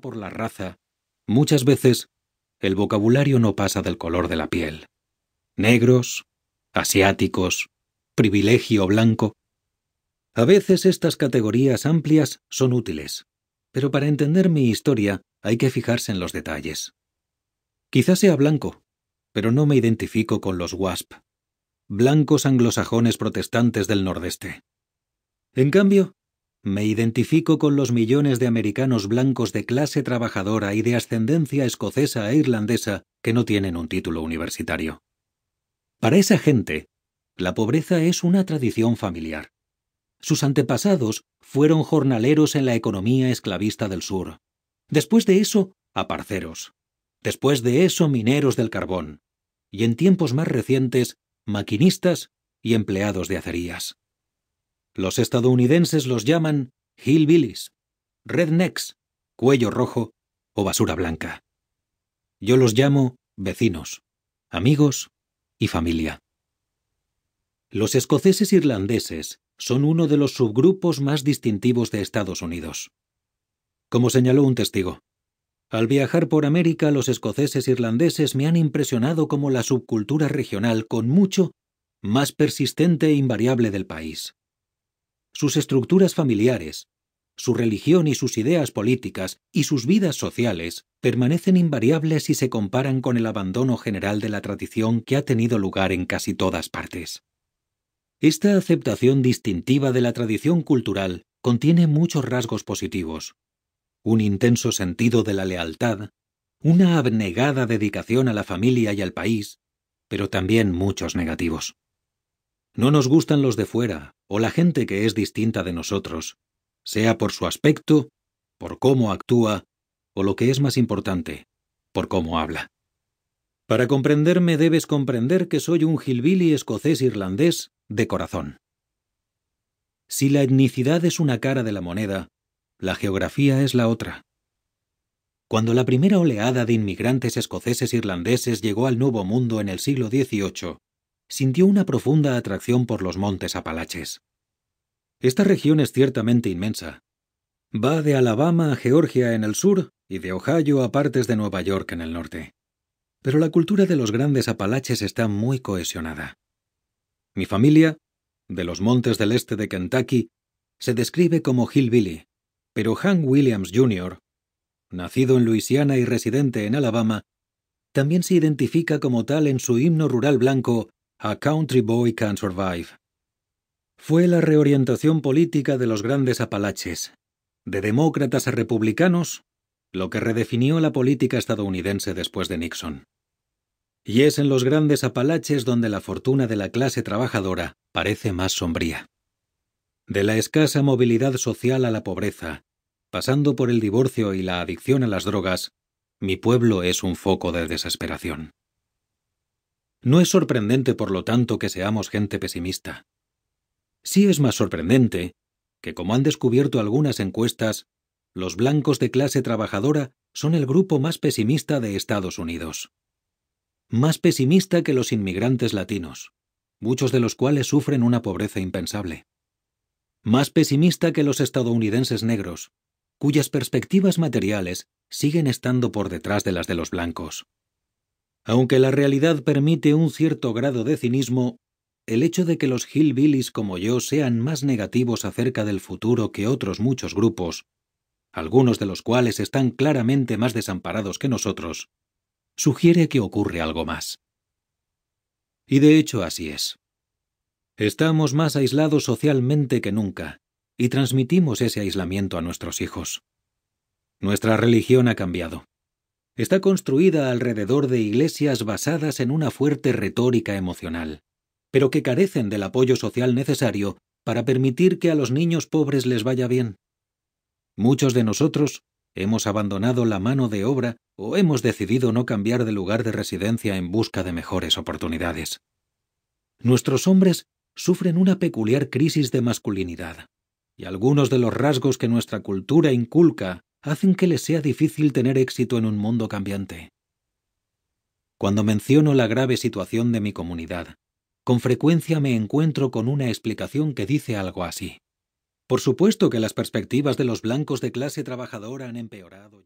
por la raza, muchas veces el vocabulario no pasa del color de la piel. Negros, asiáticos, privilegio blanco. A veces estas categorías amplias son útiles, pero para entender mi historia hay que fijarse en los detalles. Quizás sea blanco, pero no me identifico con los WASP, blancos anglosajones protestantes del Nordeste. En cambio, me identifico con los millones de americanos blancos de clase trabajadora y de ascendencia escocesa e irlandesa que no tienen un título universitario. Para esa gente, la pobreza es una tradición familiar. Sus antepasados fueron jornaleros en la economía esclavista del sur. Después de eso, aparceros. Después de eso, mineros del carbón. Y en tiempos más recientes, maquinistas y empleados de acerías. Los estadounidenses los llaman hillbillies, rednecks, cuello rojo o basura blanca. Yo los llamo vecinos, amigos y familia. Los escoceses irlandeses son uno de los subgrupos más distintivos de Estados Unidos. Como señaló un testigo, al viajar por América los escoceses irlandeses me han impresionado como la subcultura regional con mucho más persistente e invariable del país. Sus estructuras familiares, su religión y sus ideas políticas y sus vidas sociales permanecen invariables si se comparan con el abandono general de la tradición que ha tenido lugar en casi todas partes. Esta aceptación distintiva de la tradición cultural contiene muchos rasgos positivos. Un intenso sentido de la lealtad, una abnegada dedicación a la familia y al país, pero también muchos negativos. No nos gustan los de fuera o la gente que es distinta de nosotros, sea por su aspecto, por cómo actúa o lo que es más importante, por cómo habla. Para comprenderme debes comprender que soy un hillbilly escocés irlandés de corazón. Si la etnicidad es una cara de la moneda, la geografía es la otra. Cuando la primera oleada de inmigrantes escoceses irlandeses llegó al Nuevo Mundo en el siglo XVIII, sintió una profunda atracción por los montes Apalaches. Esta región es ciertamente inmensa. Va de Alabama a Georgia en el sur y de Ohio a partes de Nueva York en el norte. Pero la cultura de los grandes Apalaches está muy cohesionada. Mi familia, de los montes del este de Kentucky, se describe como Hillbilly, pero Hank Williams Jr., nacido en Luisiana y residente en Alabama, también se identifica como tal en su himno rural blanco A Country Boy Can Survive. Fue la reorientación política de los grandes Apalaches, de demócratas a republicanos, lo que redefinió la política estadounidense después de Nixon. Y es en los grandes Apalaches donde la fortuna de la clase trabajadora parece más sombría. De la escasa movilidad social a la pobreza, pasando por el divorcio y la adicción a las drogas, mi pueblo es un foco de desesperación. No es sorprendente, por lo tanto, que seamos gente pesimista. Sí es más sorprendente que, como han descubierto algunas encuestas, los blancos de clase trabajadora son el grupo más pesimista de Estados Unidos más pesimista que los inmigrantes latinos, muchos de los cuales sufren una pobreza impensable. Más pesimista que los estadounidenses negros, cuyas perspectivas materiales siguen estando por detrás de las de los blancos. Aunque la realidad permite un cierto grado de cinismo, el hecho de que los hillbillies como yo sean más negativos acerca del futuro que otros muchos grupos, algunos de los cuales están claramente más desamparados que nosotros, sugiere que ocurre algo más. Y de hecho así es. Estamos más aislados socialmente que nunca, y transmitimos ese aislamiento a nuestros hijos. Nuestra religión ha cambiado. Está construida alrededor de iglesias basadas en una fuerte retórica emocional, pero que carecen del apoyo social necesario para permitir que a los niños pobres les vaya bien. Muchos de nosotros hemos abandonado la mano de obra o hemos decidido no cambiar de lugar de residencia en busca de mejores oportunidades. Nuestros hombres sufren una peculiar crisis de masculinidad, y algunos de los rasgos que nuestra cultura inculca hacen que les sea difícil tener éxito en un mundo cambiante. Cuando menciono la grave situación de mi comunidad, con frecuencia me encuentro con una explicación que dice algo así. Por supuesto que las perspectivas de los blancos de clase trabajadora han empeorado.